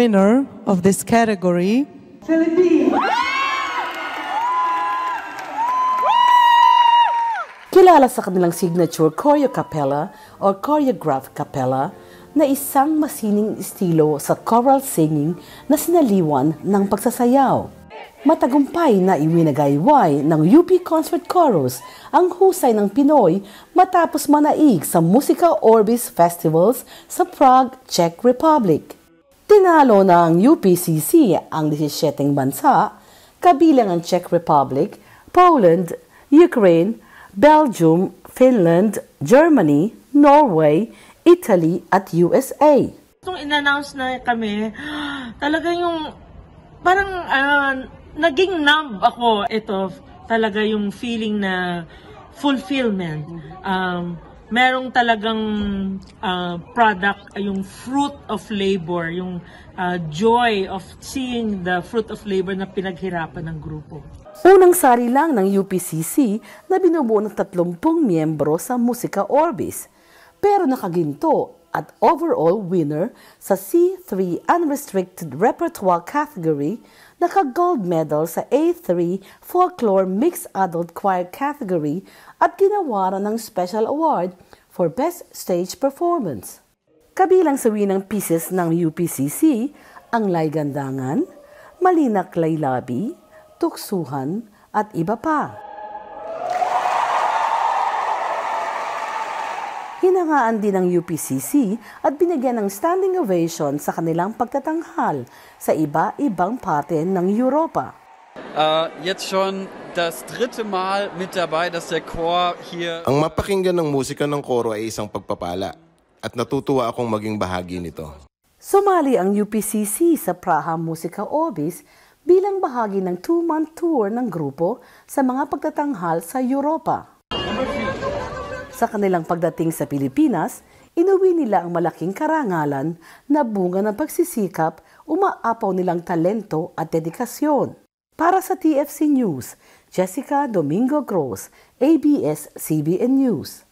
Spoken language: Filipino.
winner of this category. Kilala sa kanilang signature choreo capella or choreographed capella na isang masining estilo sa choral singing na sinaliwan ng pagsasayaw. Matagumpay na iwinagayway ng UP Concert Chorus ang husay ng Pinoy matapos manaig sa Musica Orbis Festivals sa Prague, Czech Republic. Tinalo ng UPCC ang 17 bansa, kabilang ang Czech Republic, Poland, Ukraine, Belgium, Finland, Germany, Norway, Italy at USA. Nung in-announce na kami, talaga yung parang ah, naging numb ako. Ito talaga yung feeling na fulfillment. Um, merong talagang ah, product, ah, yung fruit of labor, yung ah, joy of seeing the fruit of labor na pinaghirapan ng grupo. Unang sari lang ng UPCC na binubuo ng 30 miyembro sa Musica Orbis. Pero nakaginto at overall winner sa C3 Unrestricted Repertoire category, naka-gold medal sa A3 Folklore Mixed Adult Choir category at ginawaran ng Special Award for Best Stage Performance. Kabilang sa winang pieces ng UPCC ang Laygandangan, Malinak Laylabi, Tuksuhan at iba pa. Hinangaan din ng UPCC at binigyan ng standing ovation sa kanilang pagtatanghal sa iba-ibang parte ng Europa. Äh, jetzt schon das dritte Mal mit dabei, dass der Chor hier Ang mapakinggan ng musika ng koro ay isang pagpapala at natutuwa akong maging bahagi nito. Sumali ang UPCC sa Praha Musica Orbis bilang bahagi ng two-month tour ng grupo sa mga pagtatanghal sa Europa. Sa kanilang pagdating sa Pilipinas, inuwi nila ang malaking karangalan na bunga ng pagsisikap, umaapaw nilang talento at dedikasyon. Para sa TFC News, Jessica Domingo Gross, ABS-CBN News.